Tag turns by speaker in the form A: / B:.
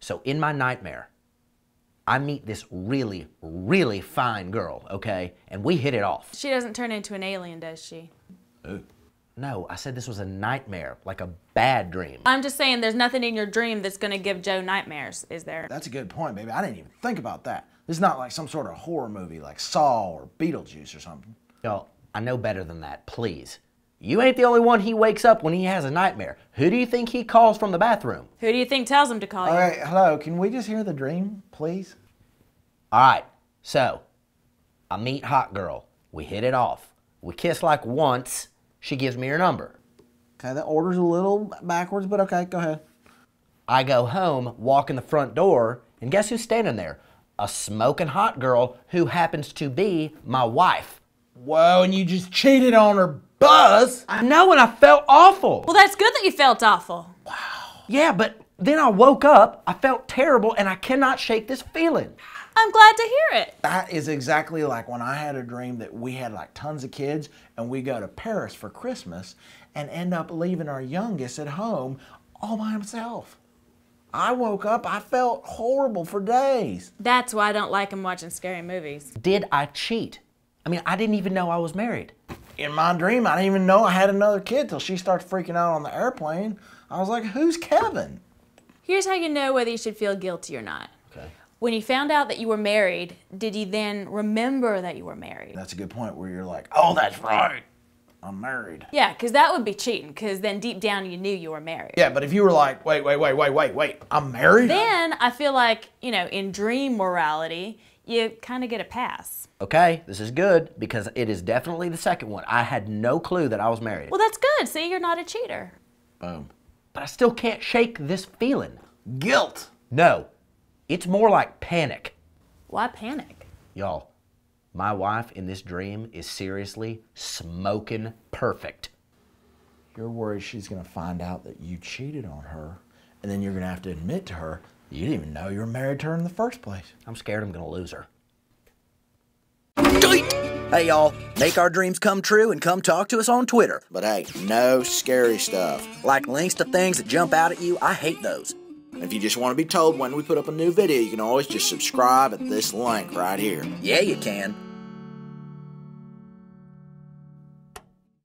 A: So in my nightmare, I meet this really, really fine girl, okay? And we hit it off.
B: She doesn't turn into an alien, does she?
A: No, I said this was a nightmare, like a bad dream.
B: I'm just saying there's nothing in your dream that's gonna give Joe nightmares, is there?
C: That's a good point, baby. I didn't even think about that. This is not like some sort of horror movie like Saw or Beetlejuice or something.
A: Y'all, I know better than that, please. You ain't the only one he wakes up when he has a nightmare. Who do you think he calls from the bathroom?
B: Who do you think tells him to call
C: All
B: you?
C: right, hello. Can we just hear the dream, please?
A: All right, so I meet Hot Girl. We hit it off. We kiss like once. She gives me her number.
C: Okay, the order's a little backwards, but okay, go ahead.
A: I go home, walk in the front door, and guess who's standing there? A smoking hot girl who happens to be my wife.
C: Whoa, and you just cheated on her buzz.
A: I know, and I felt awful.
B: Well, that's good that you felt awful. Wow.
A: Yeah, but then I woke up, I felt terrible, and I cannot shake this feeling.
B: I'm glad to hear it.
C: That is exactly like when I had a dream that we had like tons of kids and we go to Paris for Christmas and end up leaving our youngest at home all by himself. I woke up, I felt horrible for days.
B: That's why I don't like him watching scary movies.
A: Did I cheat? I mean, I didn't even know I was married.
C: In my dream, I didn't even know I had another kid till she starts freaking out on the airplane. I was like, who's Kevin?
B: Here's how you know whether you should feel guilty or not.
A: Okay.
B: When you found out that you were married, did you then remember that you were married?
C: That's a good point where you're like, oh, that's right. I'm married.
B: Yeah, because that would be cheating, because then deep down you knew you were married.
C: Yeah, but if you were like, wait, wait, wait, wait, wait, wait, I'm married?
B: Then I feel like, you know, in dream morality, you kind of get a pass.
A: Okay, this is good because it is definitely the second one. I had no clue that I was married.
B: Well, that's good. See, you're not a cheater.
C: Boom.
A: but I still can't shake this feeling.
C: Guilt.
A: No, it's more like panic.
B: Why panic?
A: Y'all, my wife in this dream is seriously smoking perfect.
C: You're worried she's gonna find out that you cheated on her, and then you're gonna have to admit to her you didn't even know you were married to her in the first place.
A: I'm scared I'm gonna lose her.
D: Hey y'all, make our dreams come true and come talk to us on Twitter.
C: But hey, no scary stuff.
D: Like links to things that jump out at you, I hate those.
C: If you just want to be told when we put up a new video, you can always just subscribe at this link right here.
D: Yeah, you can.